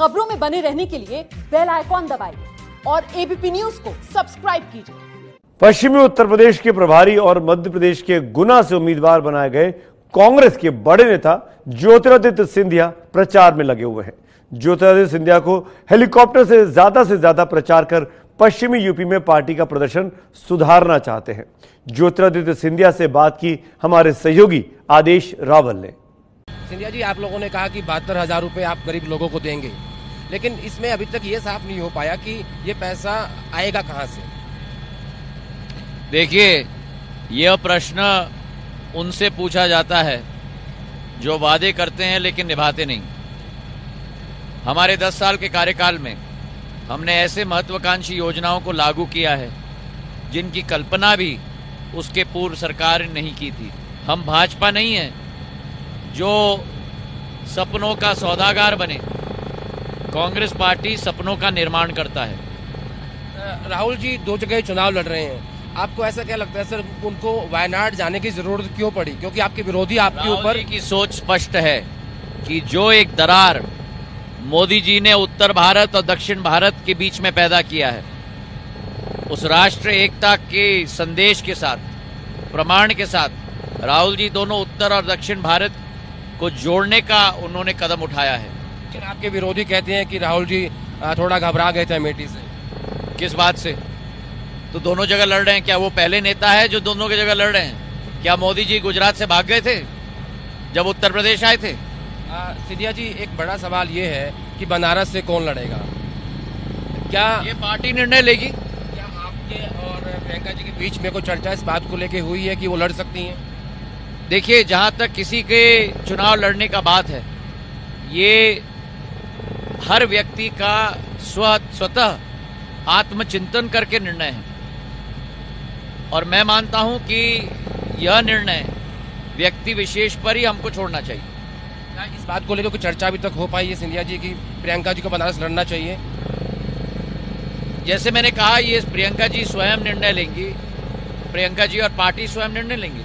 खबरों में बने रहने के लिए बेल आइकॉन दबाइए और एबीपी न्यूज़ को सब्सक्राइब कीजिए। पश्चिमी उत्तर प्रदेश के प्रभारी और मध्य प्रदेश के गुना से उम्मीदवार बनाए गए कांग्रेस के बड़े नेता ज्योतिरादित्य सिंधिया प्रचार में लगे हुए हैं। ज्योतिरादित्य सिंधिया को हेलीकॉप्टर से ज़्यादा से ज़्यादा प्रचार कर पश्चिमी यूपी में पार्टी का प्रदर्शन सुधारना चाहते हैं। ज्योतिरादित्य सिंधिया से बात की हमारे सहयोगी आदेश रावल ने। सिंधिया जी आप लोगों ने कहा कि बहत्तर हज़ार रुपये आप गरीब लोगों को देंगे। लेकिन इसमें अभी तक ये साफ़ नहीं हो पाया कि ये पैसा आएगा कहाँ से। देखिए, यह प्रश्न उनसे पूछा जाता है, जो वादे करते हैं लेकिन निभाते नहीं। हमारे 10 साल के कार्यकाल में हमने ऐसे महत्वाकांक्षी योजनाओं को लागू किया है, जिनकी कल्पना भी उसके पूर्व सरकार ने नहीं की थी। हम भाजपा नहीं है, जो सपनों का सौदागार बने। कांग्रेस पार्टी सपनों का निर्माण करता है। राहुल जी दो जगह चुनाव लड़ रहे हैं। आपको ऐसा क्या लगता है सर उनको वायनाड जाने की ज़रूरत क्यों पड़ी? क्योंकि आपके विरोधी आपके ऊपर की सोच स्पष्ट है कि जो एक दरार मोदी जी ने उत्तर भारत और दक्षिण भारत के बीच में पैदा किया है उस राष्ट्र एकता के संदेश के साथ प्रमाण के साथ राहुल जी दोनों उत्तर और दक्षिण भारत को जोड़ने का उन्होंने कदम उठाया है। लेकिन आपके विरोधी कहते हैं कि राहुल जी थोड़ा घबरा गए थे अमेठी से। किस बात से? तो दोनों जगह लड़ रहे हैं क्या? वो पहले नेता है जो दोनों की जगह लड़ रहे हैं? क्या मोदी जी गुजरात से भाग गए थे? जब उत्तर प्रदेश आए थे? सिंधिया जी एक बड़ा सवाल ये है कि बनारस से कौन लड़ेगा? क्या ये पार्टी निर्णय लेगी। क्या आपके और प्रियंका जी के बीच में कोई चर्चा इस बात को लेके हुई है कि वो लड़ सकती हैं? देखिए जहाँ तक किसी के चुनाव लड़ने का बात है ये हर व्यक्ति का स्व स्वतः आत्मचिंतन करके निर्णय है। और मैं मानता हूँ कि यह निर्णय व्यक्ति विशेष पर ही हमको छोड़ना चाहिए। क्या इस बात को लेकर कोई चर्चा अभी तक हो पाई है सिंधिया जी की? प्रियंका जी को बनारस लड़ना चाहिए। जैसे मैंने कहा ये प्रियंका जी स्वयं निर्णय लेंगी प्रियंका जी और पार्टी स्वयं निर्णय लेंगी।